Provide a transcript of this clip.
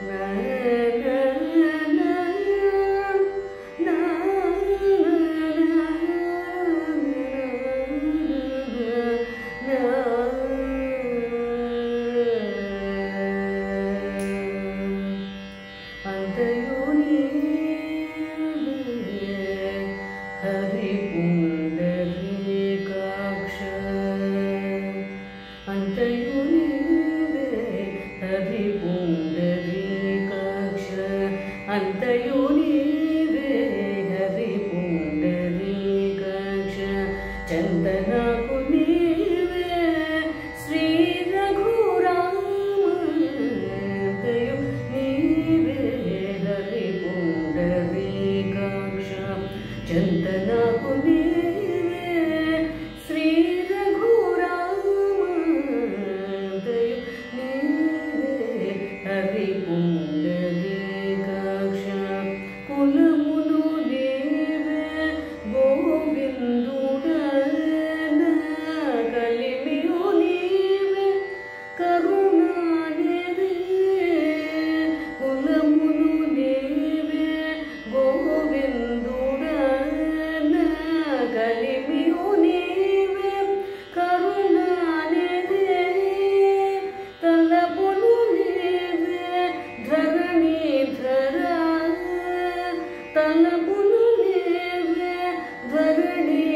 Mary. கருணே